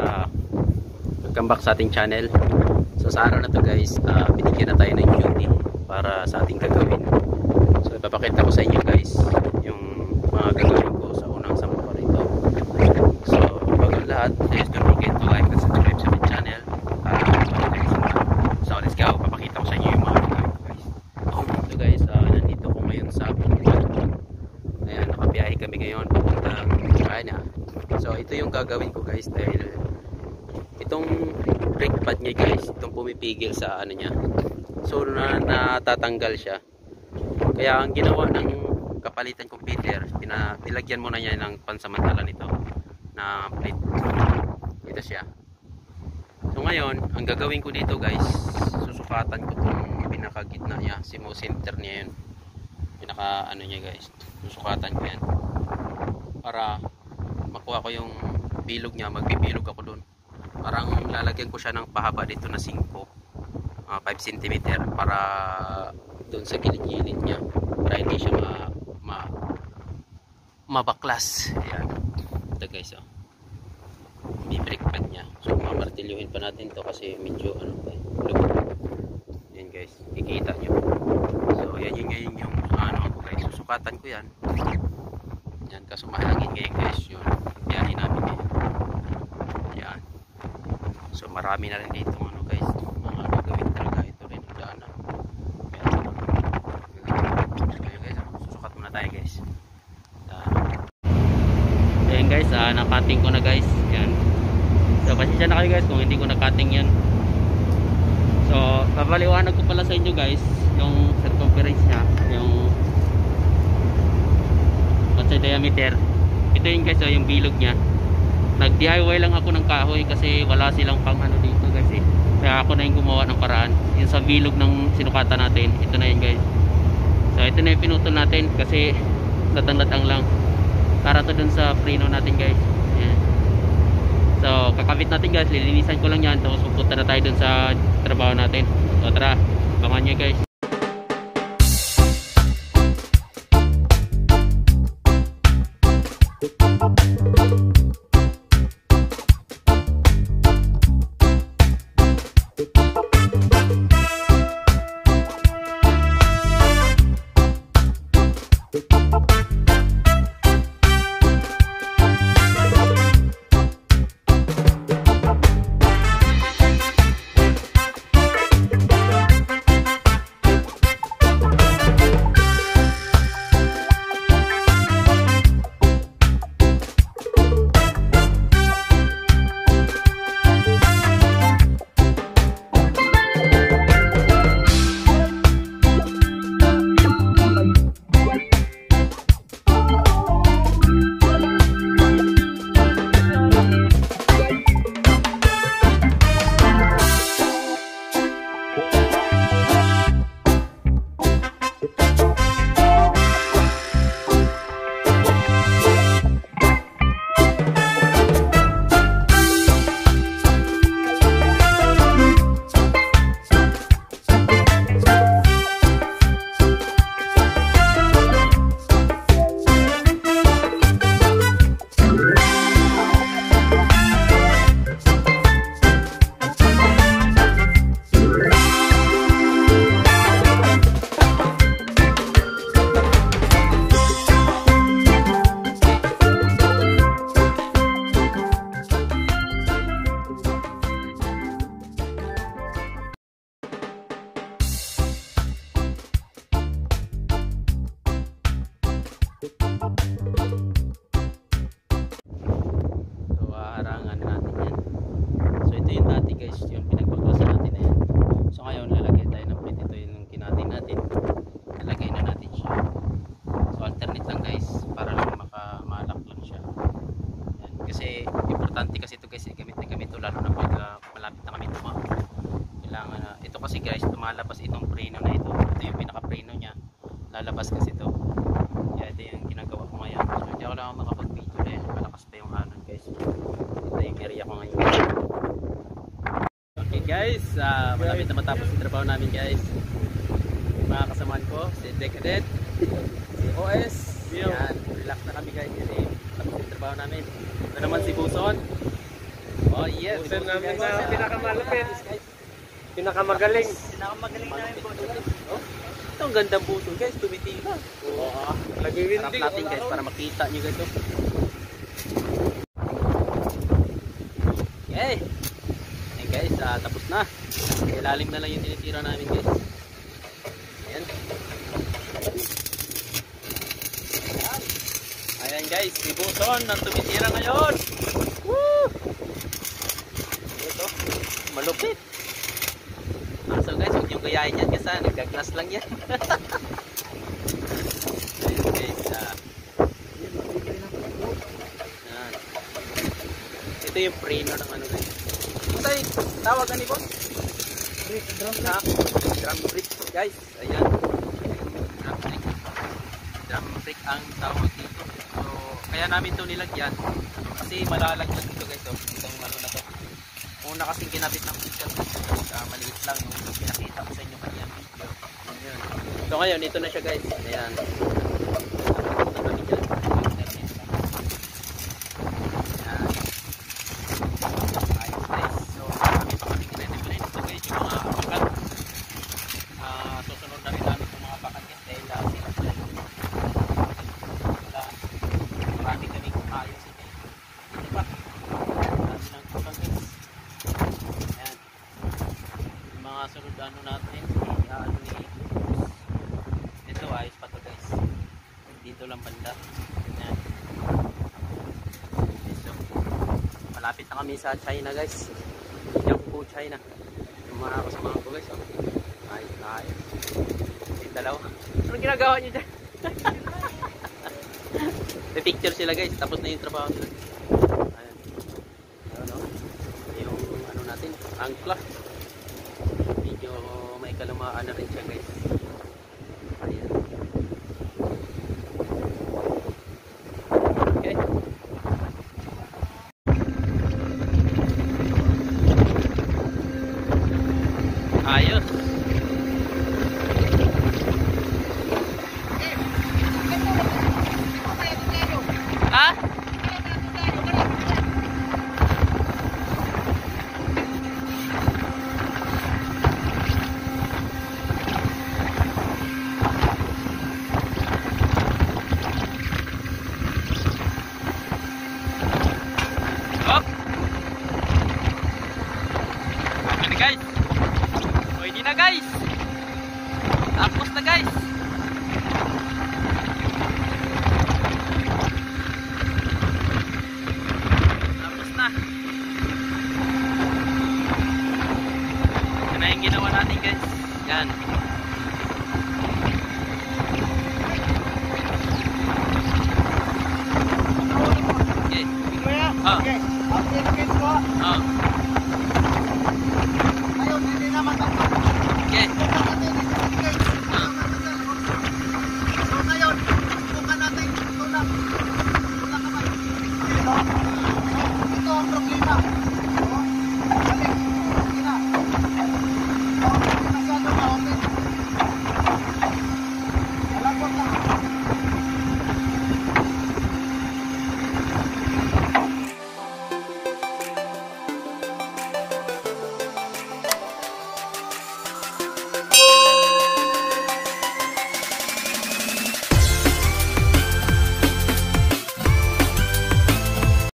uh, welcome back sa ating channel. So sa araw na to guys uh, binigyan na tayo ng duty para sa ating gagawin. So ipapakita ko sa inyo guys yung mga gagawin ko sa unang sampa ko rito so bago lahat please don't forget to like and subscribe sa ating channel. Uh, so let's go. Papakita ko sa inyo yung mga gagawin guys. So guys uh, nandito ko ngayon sa ayan nakabiyahe kami ngayon papuntang China. So ito yung gagawin ko guys dahil niya guys. Itong pumipigil sa ano niya. So na natatanggal siya. Kaya ang ginawa ng kapalitan computer pina, nilagyan muna niya ng pansamantala nito na plate. Ito siya. So ngayon ang gagawin ko dito guys susukatan ko itong pinakagitna niya simo center niya yun. Pinaka ano niya guys susukatan ko yan. Para makuha ko yung bilog niya magbibilog ako doon parang lalagyan ko siya ng pahaba dito na 5 uh, 5 cm para doon sa gilid-gilid niya. Para hindi siya ma, ma mabaklas. Ayan. Ito guys oh. Brake pad niya. So mamartilyuhin pa natin to kasi medyo ano eh, lubog. Yan guys. Kikita nyo so yan yun ngayon yung ano ko guys. Susukatan ko yan. Yan kaso mahangin ngayon guys yun biyahe namin ngayon yan so marami na rin dito ano guys. Mga gagawin talaga ito rin ang daanan kaya guys susukat muna tayo guys. Yan guys ah, nakating ko na guys. Yan so pasensya na kayo guys kung hindi ko nakating yan so papaliwanag ko pala sa inyo guys yung circumference nya yung sa diameter ito yung guys oh, yung bilog nya nag DIY lang ako ng kahoy kasi wala silang pang ano dito guys eh. kaya ako na yung gumawa ng paraan. Yung sa bilog ng sinukatan natin. Ito na yun guys. So ito na yung pinutol natin kasi latang-latang lang. Para to dun sa preno natin guys. Ayan. so kakabit natin guys. Lilinisan ko lang yan. Tapos pupunta na tayo dun sa trabaho natin. So tara. Abangan nyo guys Kasi, importante kasi ito guys, eh, gamit na gamit ito, lalo na pag uh, malapit na kami tuma. Kailangan na, ito kasi guys, lumalabas itong preno na ito. Ito yung pinaka-preno niya. Lalabas kasi ito. Kaya ito yung ginagawa ko ngayon. So, hindi ako lang makapag-video dahil malakas pa yung anon guys. Ito yung area ko ngayon. Okay guys, uh, malapit na matapos yung trabaho namin guys. Yung mga kasamaan ko, si Decadent, si OS, yan, relax na kami guys kasi trabaho namin. Ito naman si Buson. Oh Yeah, Ubusin namin na pinakamalapit. Pinakamagaling. Pinakamagaling namin po. Oh, ito ang gandang buto guys, tumitila. Oo. Harap Nagwiwindig. natin guys para makita nyo guys. oh. Okay. Ayan guys, ah, tapos na. Ilalim na lang yung tinitira namin guys. Ayan. Ayan guys, si Buson ang tumitira ngayon. Woo! Ito, malupit. Ah, so guys, huwag nyo gayahin yan kasi ah, nagagnas lang yan. Ayan guys, ah. Ayan. Ito yung prayer ng ano guys. Ito yung tawagan ni boss. Drum Drum brick guys. Ayan. Drum brick. Drum brick ang tawag dito. Kaya namin to nilagyan. Kasi malalagyan dito guys. So, itong ano na to. Una kasing kinabit ng picture. Uh, maliit lang yung pinakita ko sa inyo kanya video. So ngayon, ito na siya guys. Ayan. Nakapit na kami dyan. Ayan. Ayos guys. So, marami pa kami kinetiplate. So guys, yung mga apakan. ah susunod na rin namin yung mga apakan guys. Dahil uh, sila sila yung wala. Marami kami ayos ito. Ito pa. Marami ng kulang guys. Ayan. Yung mga sunod ano natin. Uh, ano ni ito ayos pa to guys. Dito lang banda. Ayan. Okay, so, malapit na kami sa China guys. Jiangsu, China. Yung mga kasama ko guys. Oh. Ayos na. Yung dalawa. Anong ginagawa niyo dyan? May picture sila guys. Tapos na yung trabaho nila. Ayan. Ano, yung ano natin, angkla. Medyo may kalumaan na rin siya guys. Ayan. Okay. Ayos. Ah? Guys.